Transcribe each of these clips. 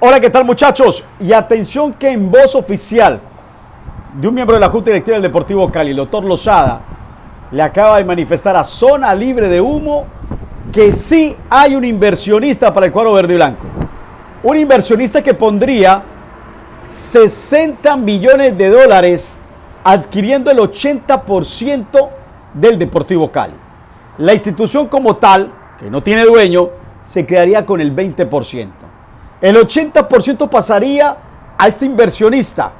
Hola, ¿qué tal muchachos? Y atención que en voz oficial de un miembro de la Junta Directiva del Deportivo Cali, el doctor Lozada, le acaba de manifestar a Zona Libre de Humo que sí hay un inversionista para el cuadro verde y blanco. Un inversionista que pondría 60 millones de dólares adquiriendo el 80% del Deportivo Cali. La institución como tal, que no tiene dueño, se quedaría con el 20%. El 80% pasaría a este inversionista,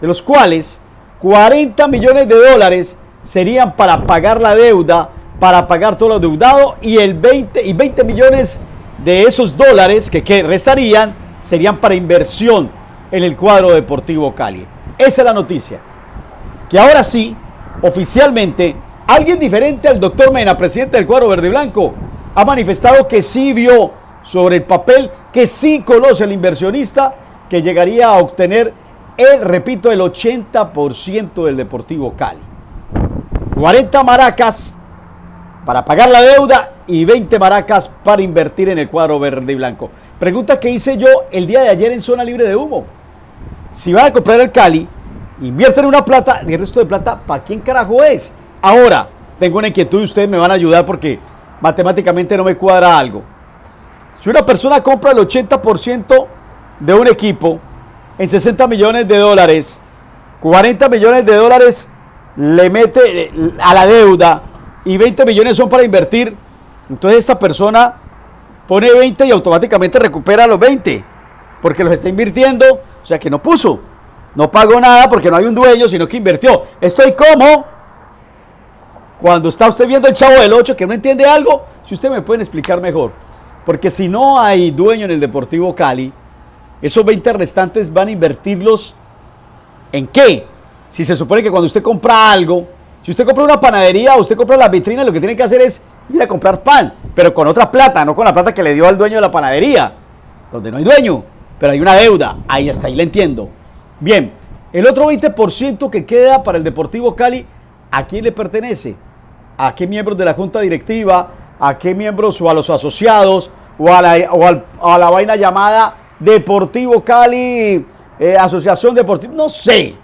de los cuales 40 millones de dólares serían para pagar la deuda, para pagar todo lo deudado y el 20 y 20 millones de esos dólares que, que restarían serían para inversión en el cuadro deportivo Cali. Esa es la noticia. Que ahora sí, oficialmente, alguien diferente al doctor Mena, presidente del cuadro verde y blanco, ha manifestado que sí vio sobre el papel que sí conoce el inversionista que llegaría a obtener, el, repito, el 80% del Deportivo Cali. 40 maracas para pagar la deuda y 20 maracas para invertir en el cuadro verde y blanco. Pregunta que hice yo el día de ayer en zona libre de humo. Si van a comprar el Cali, invierten una plata y el resto de plata, ¿para quién carajo es? Ahora, tengo una inquietud y ustedes me van a ayudar porque matemáticamente no me cuadra algo. Si una persona compra el 80% de un equipo en 60 millones de dólares, 40 millones de dólares le mete a la deuda y 20 millones son para invertir, entonces esta persona pone 20 y automáticamente recupera los 20, porque los está invirtiendo, o sea que no puso, no pagó nada porque no hay un dueño, sino que invirtió. Estoy como cuando está usted viendo el chavo del 8 que no entiende algo, si usted me puede explicar mejor. Porque si no hay dueño en el Deportivo Cali, esos 20 restantes van a invertirlos en qué? Si se supone que cuando usted compra algo, si usted compra una panadería o usted compra las vitrinas, lo que tiene que hacer es ir a comprar pan, pero con otra plata, no con la plata que le dio al dueño de la panadería, donde no hay dueño, pero hay una deuda. Ahí está, ahí le entiendo. Bien, el otro 20% que queda para el Deportivo Cali, ¿a quién le pertenece? ¿A qué miembros de la junta directiva? ¿A qué miembros o a los asociados? ¿O a la, o a la vaina llamada Deportivo Cali, eh, Asociación Deportiva? No sé.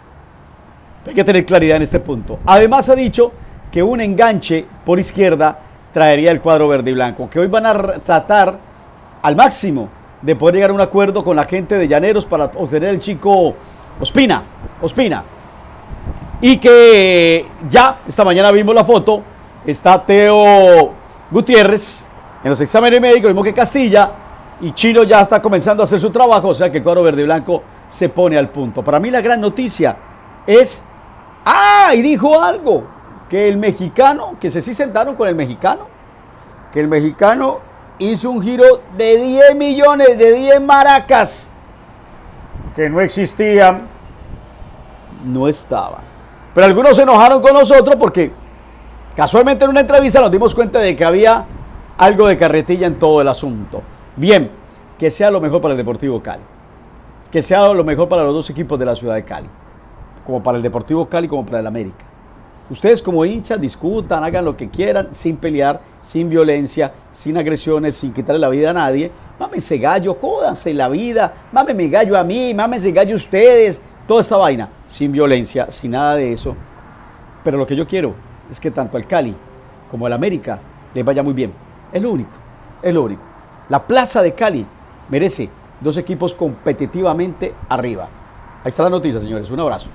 Hay que tener claridad en este punto. Además ha dicho que un enganche por izquierda traería el cuadro verde y blanco, que hoy van a tratar al máximo de poder llegar a un acuerdo con la gente de Llaneros para obtener el chico Ospina, Ospina. Y que ya, esta mañana vimos la foto, está Teo Gutiérrez en los exámenes médicos, mismo que Castilla, y Chino ya está comenzando a hacer su trabajo, o sea que el cuadro verde y blanco se pone al punto. Para mí la gran noticia es, ah, y dijo algo, que el mexicano, que se sí sentaron con el mexicano, que el mexicano hizo un giro de 10 millones, de 10 maracas, que no existían, no estaban. Pero algunos se enojaron con nosotros porque casualmente en una entrevista nos dimos cuenta de que había algo de carretilla en todo el asunto. Bien, que sea lo mejor para el Deportivo Cali. Que sea lo mejor para los dos equipos de la ciudad de Cali. Como para el Deportivo Cali como para el América. Ustedes como hinchas discutan, hagan lo que quieran, sin pelear, sin violencia, sin agresiones, sin quitarle la vida a nadie. Mámense gallo, jódanse la vida, mámenme gallo a mí, mámense gallo a ustedes, toda esta vaina, sin violencia, sin nada de eso. Pero lo que yo quiero es que tanto al Cali como al América les vaya muy bien. Es lo único, es lo único. La plaza de Cali merece dos equipos competitivamente arriba. Ahí está la noticia, señores. Un abrazo.